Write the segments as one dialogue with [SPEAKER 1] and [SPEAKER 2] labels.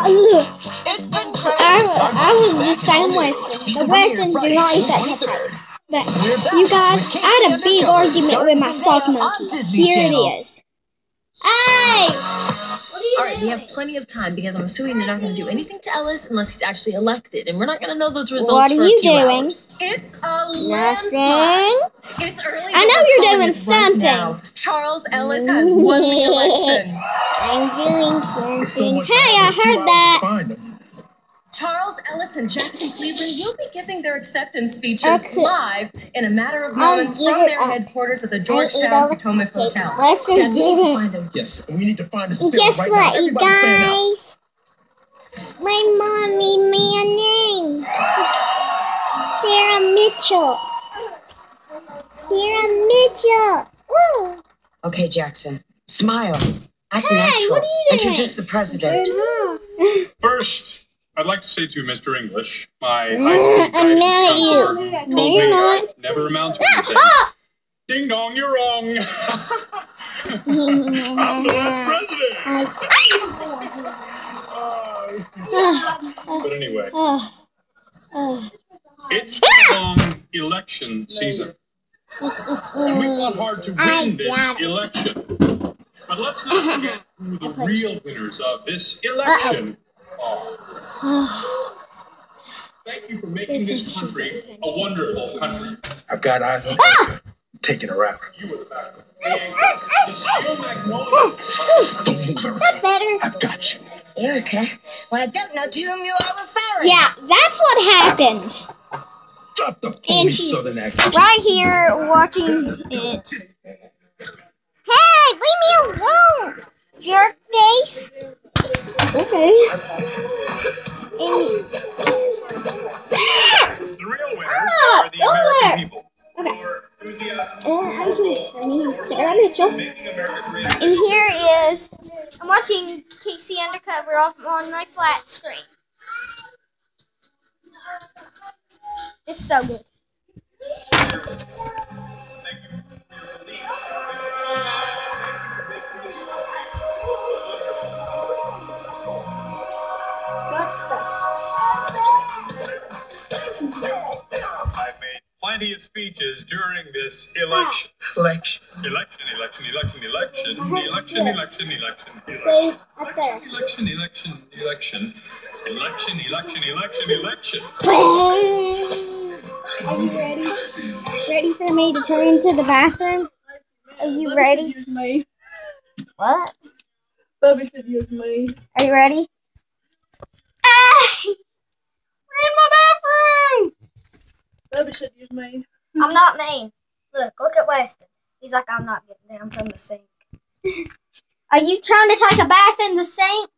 [SPEAKER 1] Ugh.
[SPEAKER 2] It's been
[SPEAKER 1] I, I was just saying Weston. The Westons do not eat that pepper. But you guys, I had a big argument with my sock monkey. Here it is. Hey!
[SPEAKER 3] All right, we have plenty of time because I'm assuming they're not going to do anything to Ellis unless he's actually elected, and we're not going to know those results
[SPEAKER 1] What are
[SPEAKER 3] for a
[SPEAKER 1] you
[SPEAKER 3] few
[SPEAKER 1] doing?
[SPEAKER 3] hours.
[SPEAKER 2] It's a
[SPEAKER 1] Nothing.
[SPEAKER 2] landslide. It's early.
[SPEAKER 1] I know you're doing
[SPEAKER 2] it
[SPEAKER 1] something.
[SPEAKER 2] now. Charles Ellis has won the election.
[SPEAKER 1] I'm doing something.
[SPEAKER 4] much
[SPEAKER 1] Hey, I heard that.
[SPEAKER 4] to find them.
[SPEAKER 2] Charles Ellis and Jackson Cleveland will be giving their acceptance speeches
[SPEAKER 1] Okay.
[SPEAKER 2] live in a matter of moments from their
[SPEAKER 1] up.
[SPEAKER 2] headquarters at the Georgetown Potomac. Hotel.
[SPEAKER 1] Weston
[SPEAKER 3] Dad, we need to find.
[SPEAKER 4] Yes, we need to find the
[SPEAKER 1] And
[SPEAKER 4] still
[SPEAKER 1] guess
[SPEAKER 4] right
[SPEAKER 1] what,
[SPEAKER 4] now.
[SPEAKER 1] you
[SPEAKER 4] Everybody fan out.
[SPEAKER 1] guys? My mom made me a name. Sarah Mitchell. Sarah Mitchell. Woo!
[SPEAKER 5] Okay, Jackson. Smile. Act
[SPEAKER 1] Hey,
[SPEAKER 5] natural.
[SPEAKER 1] what are you doing?
[SPEAKER 5] Introduce the president.
[SPEAKER 6] First, I'd like to say to Mr. English, my high school
[SPEAKER 1] I'm
[SPEAKER 6] guidance
[SPEAKER 1] you.
[SPEAKER 6] counselor, who
[SPEAKER 1] No,
[SPEAKER 6] told
[SPEAKER 1] you're
[SPEAKER 6] me
[SPEAKER 1] not.
[SPEAKER 6] I'd never amount to anything. Oh. Ding dong, you're wrong. I'm the last president. but anyway, oh. it's been a long election season. And we fought hard to win this election. But let's not forget who the real winners of this election are. Thank you for making this country a wonderful country.
[SPEAKER 4] I've got eyes on ah! her. Taking her out.
[SPEAKER 6] You were the backup. The Steel Magnolia.
[SPEAKER 4] Don't move her.
[SPEAKER 1] Better.
[SPEAKER 4] I've got you.
[SPEAKER 5] Erica, well, I don't know to whom you are referring.
[SPEAKER 1] Yeah, that's what happened.
[SPEAKER 4] Drop the
[SPEAKER 1] And she's
[SPEAKER 4] southern accent.
[SPEAKER 1] right here watching it. Leave me alone, jerk face. Okay. And-
[SPEAKER 6] The real winners
[SPEAKER 1] Ah,
[SPEAKER 6] are the
[SPEAKER 1] go
[SPEAKER 6] American
[SPEAKER 1] there.
[SPEAKER 6] people.
[SPEAKER 1] Okay.
[SPEAKER 6] Who are enthusiastic
[SPEAKER 1] Uh, how do you my name is Sarah Mitchell.
[SPEAKER 6] making America great.
[SPEAKER 1] And here is I'm watching KC Undercover off on my flat screen. It's so good.
[SPEAKER 6] I've plenty of speeches during this election.
[SPEAKER 4] Election.
[SPEAKER 6] Election, election, election, election, election, election, election,
[SPEAKER 1] See,
[SPEAKER 6] election.
[SPEAKER 1] up there.
[SPEAKER 6] Election, election, election, election, election, election, election.
[SPEAKER 1] Are you ready? Ready for me to turn into the bathroom? Are you ready?
[SPEAKER 7] Use me.
[SPEAKER 1] What?
[SPEAKER 7] Bubby said use me.
[SPEAKER 1] Are you ready? Hey! We're in my bathroom!
[SPEAKER 7] Bubby said use me.
[SPEAKER 1] I'm not mean. Look, look at Weston. He's like, I'm not getting down from the sink. Are you trying to take a bath in the sink?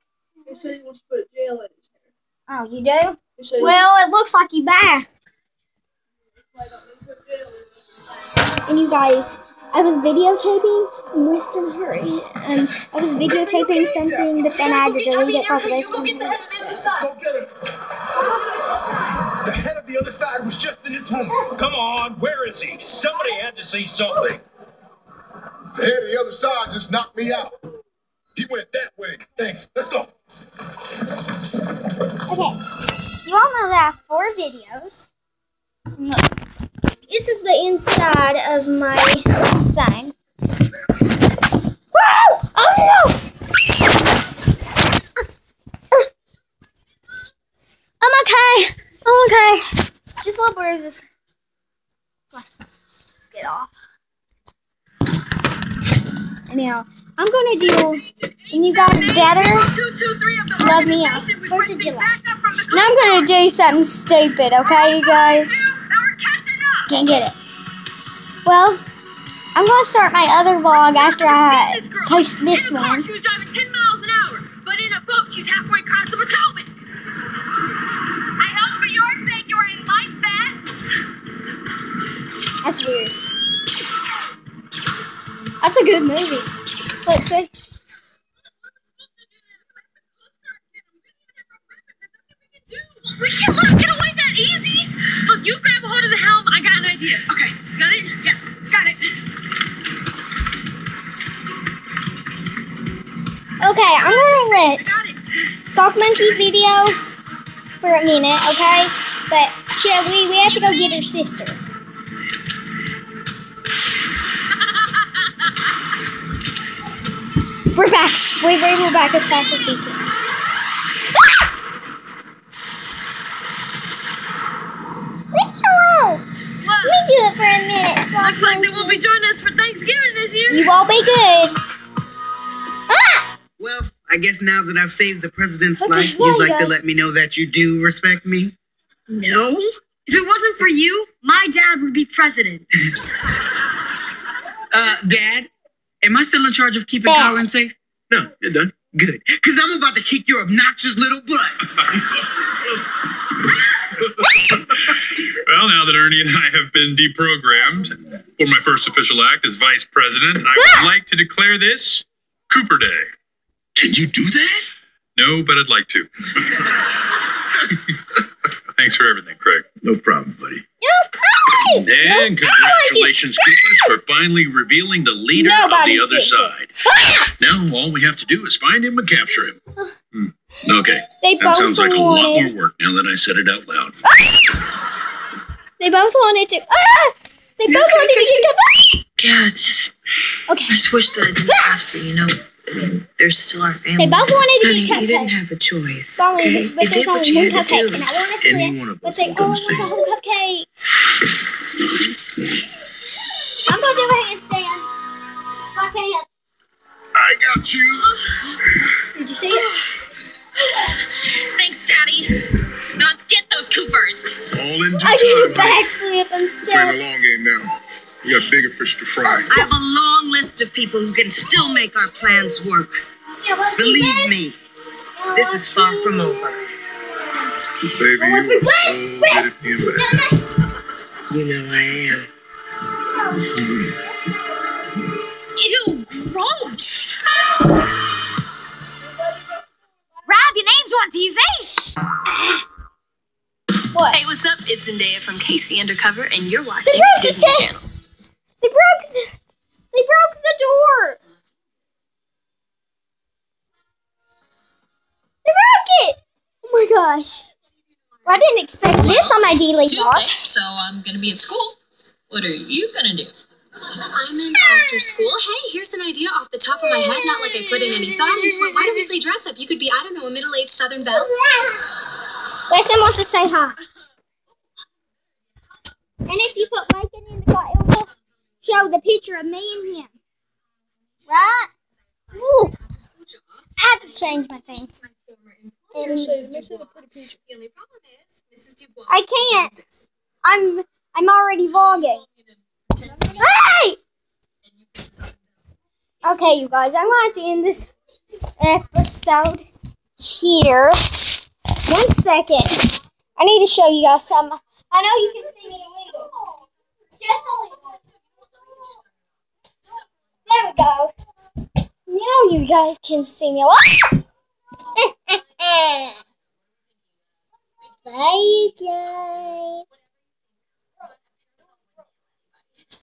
[SPEAKER 7] He said he wants to put gel in his hair.
[SPEAKER 1] Oh, you do?
[SPEAKER 7] He
[SPEAKER 1] Well, it looks like you bathed.
[SPEAKER 7] he don't need to put gel in.
[SPEAKER 1] And you guys, I was videotaping and Weston hurry. Um, I was videotaping something, but then I had to delete it because Weston hurried.
[SPEAKER 4] The head of the other side was just in his home.
[SPEAKER 8] Come on, where is he? Somebody had to see something.
[SPEAKER 4] The head of the other side just knocked me out. He went that way. Thanks. Let's go.
[SPEAKER 1] Okay, you all know that I have four videos. Look, this is the inside of my thing. Whoa! Oh no! I'm okay. I'm. Just little bruises. Come on, let's get off. Anyhow, I'm gonna do, and you guys better love me out. Fourth of July. And I'm gonna do something stupid, okay, you guys? Can't get it. Well, I'm gonna start my other vlog after I post this one.
[SPEAKER 9] She was driving 10 miles an hour, but in a boat, she's halfway across the Potomac.
[SPEAKER 1] That's weird. That's a good movie. Let's see.
[SPEAKER 9] We can't let get away that easy. Look, you grab hold of the helm. I got an idea. Okay, got it? Yeah, got it.
[SPEAKER 1] Okay, I'm gonna let Sock Monkey video for a minute, okay? But yeah, we, we have to go get her sister. We're back. Wait, wait, we're back as fast as we can. Ah! Leave me alone. Let me do it for a minute.
[SPEAKER 9] Looks like they won't be joining us for Thanksgiving this year.
[SPEAKER 1] You won't be good. Ah!
[SPEAKER 10] Well, I guess now that I've saved the president's
[SPEAKER 1] Okay,
[SPEAKER 10] life,
[SPEAKER 1] yeah,
[SPEAKER 10] you'd like to let me know that you do respect me?
[SPEAKER 9] No. If it wasn't for you, my dad would be president.
[SPEAKER 10] Uh, Dad, am I still in charge of keeping
[SPEAKER 1] Dad.
[SPEAKER 10] Colin safe? No, you're done. Good. Because I'm about to kick your obnoxious little butt.
[SPEAKER 6] Well, now that Ernie and I have been deprogrammed for my first official act as vice president, I
[SPEAKER 1] Ah!
[SPEAKER 6] would like to declare this Cooper Day.
[SPEAKER 10] Can you do that?
[SPEAKER 6] No, but I'd like to. Thanks for everything, Craig.
[SPEAKER 4] No problem, buddy.
[SPEAKER 1] No,
[SPEAKER 6] And
[SPEAKER 1] hey!
[SPEAKER 6] congratulations, Coopers, for finally revealing the leader
[SPEAKER 1] Nobody's
[SPEAKER 6] of the other side.
[SPEAKER 1] Ah!
[SPEAKER 6] Now all we have to do is find him and capture him. Hmm. Okay,
[SPEAKER 1] They
[SPEAKER 6] that
[SPEAKER 1] both
[SPEAKER 6] sounds like a lot more work now that I said it out loud.
[SPEAKER 1] They both wanted to. Ah! They both wanted to get the.
[SPEAKER 3] Yeah, it's just,
[SPEAKER 1] Okay.
[SPEAKER 3] I just wish that I didn't have to, you know. I mean, they're still our family.
[SPEAKER 1] They both wanted to
[SPEAKER 3] Honey,
[SPEAKER 1] get
[SPEAKER 3] you didn't have a choice.
[SPEAKER 1] Only,
[SPEAKER 3] Okay?
[SPEAKER 1] but
[SPEAKER 3] you
[SPEAKER 1] there's
[SPEAKER 3] did what
[SPEAKER 1] only
[SPEAKER 3] you
[SPEAKER 1] one
[SPEAKER 3] had
[SPEAKER 1] cupcake, and I want to
[SPEAKER 10] Any
[SPEAKER 1] split.
[SPEAKER 10] one
[SPEAKER 1] But they all
[SPEAKER 10] do the
[SPEAKER 1] want a whole cupcake.
[SPEAKER 3] That's sweet.
[SPEAKER 1] I'm gonna do a handstand. My hand.
[SPEAKER 4] I got you.
[SPEAKER 1] Did you see it?
[SPEAKER 9] Thanks, Daddy. Now get those Coopers.
[SPEAKER 4] All in due
[SPEAKER 1] I did a
[SPEAKER 4] time. honey.
[SPEAKER 1] backflip
[SPEAKER 4] Playing
[SPEAKER 1] instead.
[SPEAKER 4] a long game now. You got bigger fish to fry.
[SPEAKER 5] I have a long list of people who can still make our plans work.
[SPEAKER 1] Yeah, what
[SPEAKER 5] Believe me, this is far from over.
[SPEAKER 4] Baby, you
[SPEAKER 1] we
[SPEAKER 4] are so
[SPEAKER 1] did?
[SPEAKER 4] good at being bad.
[SPEAKER 5] You know I am. Hmm.
[SPEAKER 9] Ew, gross. Rob, your name's on TV.
[SPEAKER 1] What?
[SPEAKER 3] Hey, what's up? It's Zendaya from KC Undercover, and you're watching
[SPEAKER 1] the
[SPEAKER 3] Disney
[SPEAKER 1] chain.
[SPEAKER 3] Channel.
[SPEAKER 1] I didn't expect this on my daily vlog.
[SPEAKER 3] Tuesday, so I'm gonna be at school. What are you gonna do?
[SPEAKER 11] I'm in after school. Hey, here's an idea off the top of my head, not like I put in any thought into it. Why don't we play dress up? You could be, I don't know, a middle aged Southern Belle.
[SPEAKER 1] Weston wants to say hi. And if you put Lincoln in the car, it will show the picture of me and him. Right? Ooh. I have to change my thing. And
[SPEAKER 11] The only problem is, Mrs. Dubois.
[SPEAKER 1] I can't. I'm I'm already vlogging. Hey! Okay, you guys, I'm going to end this episode here. One second. I need to show you guys some. I know you can see me a. Just a. There we go. Now you guys can see me. Bye, guys.